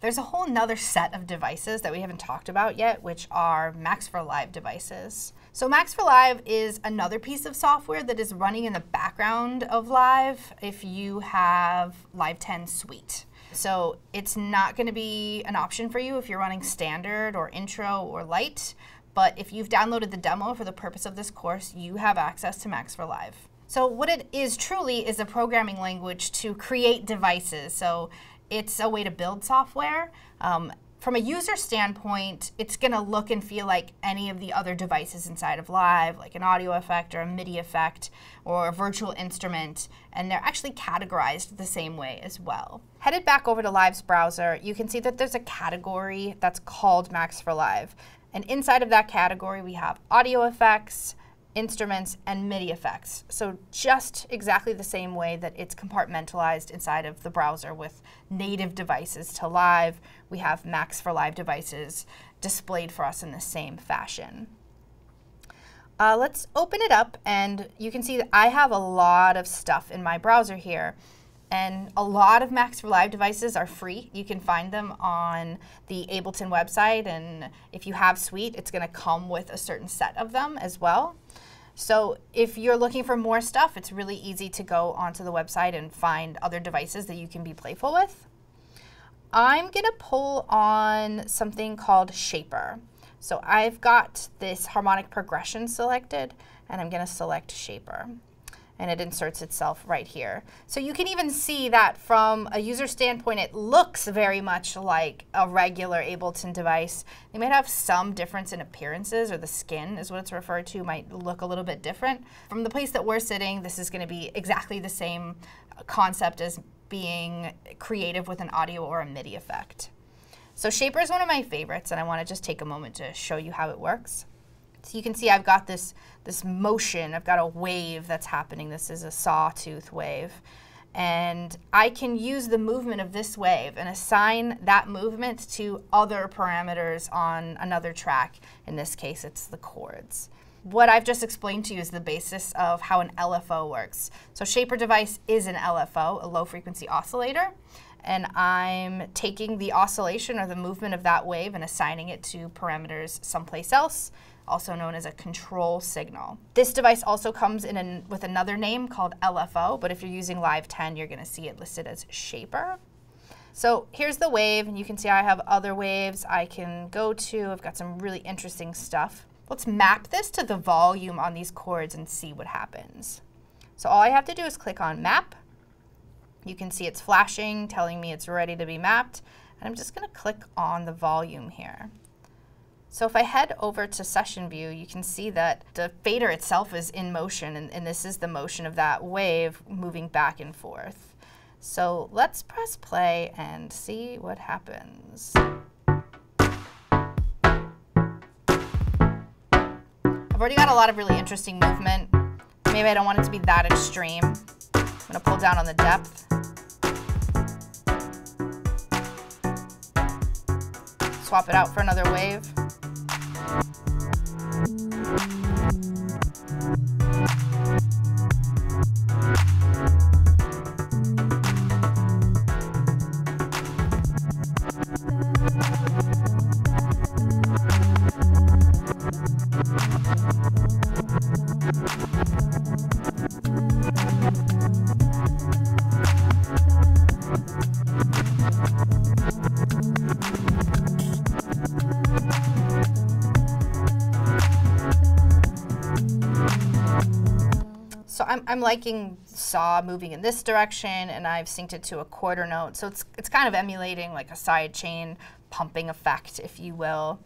There's a whole nother set of devices that we haven't talked about yet, which are Max for Live devices. So Max for Live is another piece of software that is running in the background of Live if you have Live 10 Suite. So it's not going to be an option for you if you're running standard or intro or Lite, but if you've downloaded the demo for the purpose of this course, you have access to Max for Live. So what it is truly is a programming language to create devices. So it's a way to build software. Um, from a user standpoint, it's going to look and feel like any of the other devices inside of Live, like an audio effect or a MIDI effect or a virtual instrument, and they're actually categorized the same way as well. Headed back over to Live's browser, you can see that there's a category that's called Max for Live. And inside of that category, we have audio effects, instruments, and MIDI effects. So just exactly the same way that it's compartmentalized inside of the browser with native devices to live, we have Max for live devices displayed for us in the same fashion. Uh, let's open it up and you can see that I have a lot of stuff in my browser here. And a lot of Max for Live devices are free. You can find them on the Ableton website. And if you have Suite, it's going to come with a certain set of them as well. So if you're looking for more stuff, it's really easy to go onto the website and find other devices that you can be playful with. I'm going to pull on something called Shaper. So I've got this harmonic progression selected, and I'm going to select Shaper and it inserts itself right here. So you can even see that from a user standpoint, it looks very much like a regular Ableton device. They might have some difference in appearances, or the skin is what it's referred to, might look a little bit different. From the place that we're sitting, this is going to be exactly the same concept as being creative with an audio or a MIDI effect. So Shaper is one of my favorites, and I want to just take a moment to show you how it works. So you can see I've got this, this motion, I've got a wave that's happening. This is a sawtooth wave. And I can use the movement of this wave and assign that movement to other parameters on another track. In this case, it's the chords. What I've just explained to you is the basis of how an LFO works. So Shaper device is an LFO, a low frequency oscillator and I'm taking the oscillation or the movement of that wave and assigning it to parameters someplace else also known as a control signal. This device also comes in an, with another name called LFO, but if you're using Live 10, you're going to see it listed as Shaper. So here's the wave, and you can see I have other waves I can go to. I've got some really interesting stuff. Let's map this to the volume on these chords and see what happens. So all I have to do is click on Map. You can see it's flashing, telling me it's ready to be mapped. And I'm just going to click on the volume here. So if I head over to session view, you can see that the fader itself is in motion, and, and, this is the motion of that wave moving back and forth. So let's press play and see what happens. I've already got a lot of really interesting movement. Maybe I don't want it to be that extreme. I'm gonna pull down on the depth. Swap it out for another wave thank you I'm, I'm liking saw moving in this direction and I've synced it to a quarter note. So it's, it's kind of emulating like a side chain pumping effect, if you will.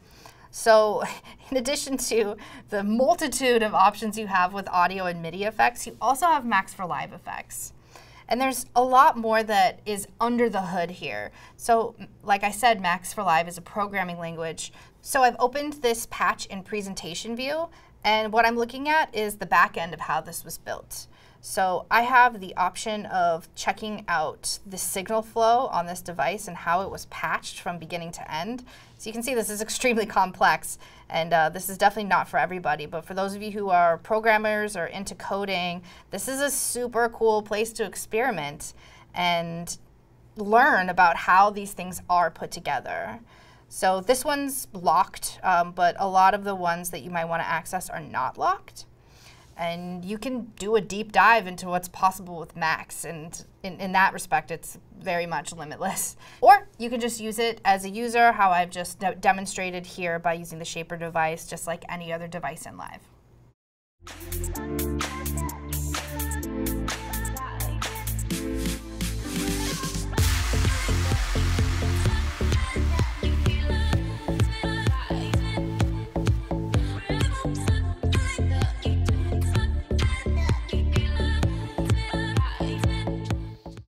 So in addition to the multitude of options you have with audio and MIDI effects, you also have Max for Live effects. And there's a lot more that is under the hood here. So like I said, Max for Live is a programming language. So I've opened this patch in presentation view and what I'm looking at is the back end of how this was built. So I have the option of checking out the signal flow on this device and how it was patched from beginning to end. So you can see this is extremely complex and uh, this is definitely not for everybody, but for those of you who are programmers or into coding, this is a super cool place to experiment and learn about how these things are put together. So this one's locked, um, but a lot of the ones that you might want to access are not locked. And you can do a deep dive into what's possible with Max, and in, in that respect, it's very much limitless. Or you can just use it as a user, how I've just de demonstrated here by using the Shaper device, just like any other device in Live.